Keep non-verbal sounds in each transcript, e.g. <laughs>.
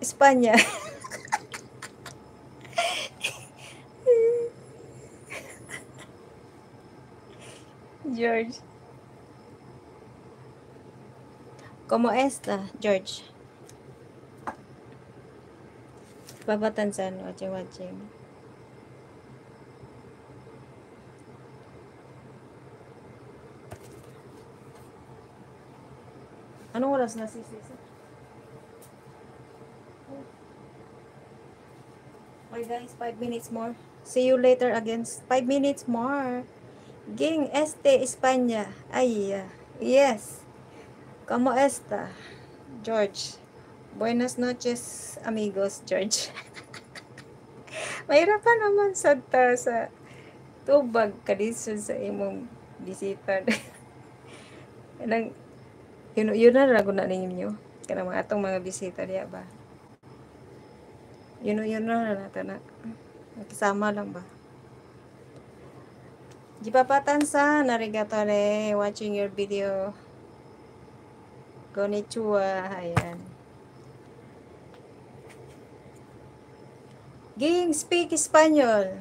Espanya. George. ¿Cómo está, George? Papa Tanzan, watching, watching. Anong oras na si Sisa? Okay guys, 5 minutes more. See you later again. 5 minutes more. Ging este España. Ay, yes. ¿Cómo está? George. Buenas noches, amigos, George. <laughs> Mahirap pa naman sa ta sa tubag kadison sa imong bisita. <laughs> Nang yun, yun na rago na ninyo. Kana mga atong mga bisita diya ba? Yun, yun na na natin na. Nakisama lang ba? Jipapatan sa narigato ne watching your video. Konnichiwa. Ayan. Ging speak Espanyol.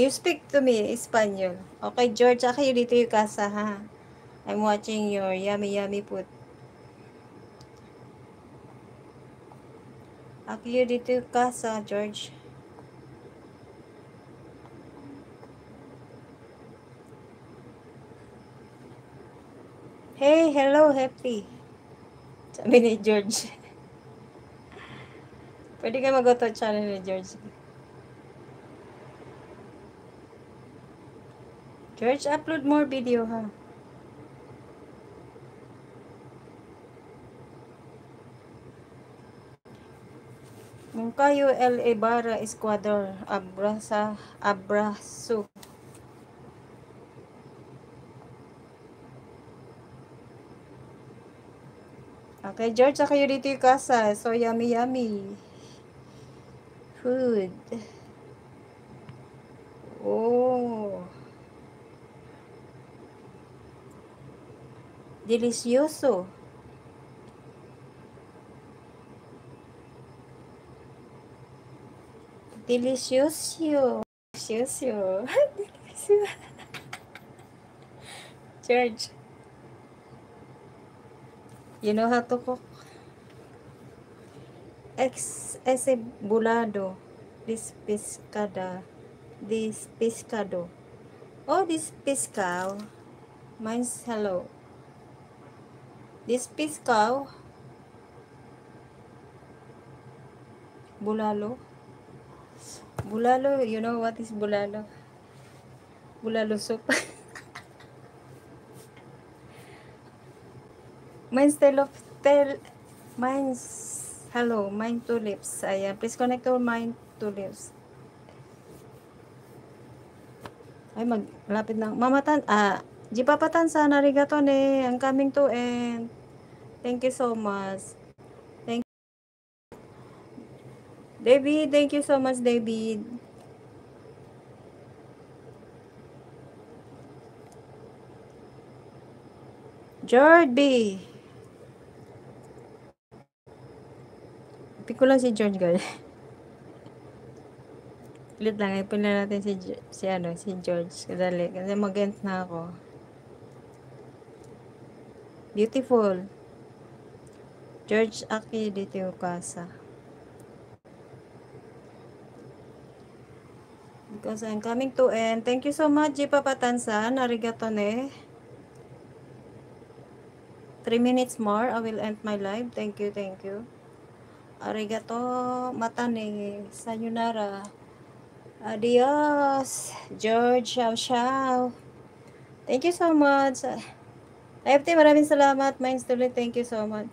You speak to me Espanyol. Okay, George, okay, dito yung kasa, ha? I'm watching your yummy yummy food. Ako dito yung kasa, George. Hey, hello, happy. Sabi ni George. <laughs> Pwede ka mag-auto channel ni George. George, upload more video ha. Moncayo L. Ibarra Esquador Abrasa Abraso Okay, George, sa kayo dito yung kasa. So, yummy, yummy. Food. Oh. Delicioso. Delicioso. Delicioso. <laughs> Delicioso. George. You know how to cook? Ex ese bulado. This pescada. This pescado. Oh, this pescado. Mine's hello. This pescado. Bulalo. Bulalo, you know what is bulalo? Bulalo soup. <laughs> Mine's tail of tail. Mine's hello. Mine tulips. Ayan. Please connect to mine tulips. Ay, maglapit ng mamatan. Ah, jipapatan sa narigato ne. I'm coming to end. Thank you so much. Thank David, thank you so much, David. George B. Pick ko lang si George guys. <laughs> Ulit lang, ipin na natin si, si, ano, si George. Kadali, kasi mag na ako. Beautiful. George Aki dito yung kasa. Because I'm coming to end. Thank you so much, Jipa Patansa. Narigato ne. 3 minutes more. I will end my live. Thank you, thank you. Arigato, matane, sayonara. Adios, George, ciao, ciao. Thank you so much. FT, maraming salamat. Minds tuloy, thank you so much.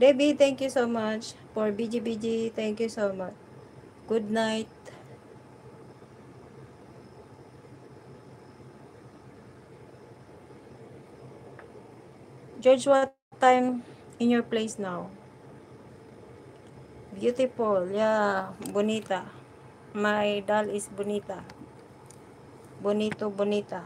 Debbie, thank you so much. For BGBG, thank you so much. Good night. George, what time in your place now? Beautiful. Yeah. Bonita. My doll is bonita. Bonito, bonita.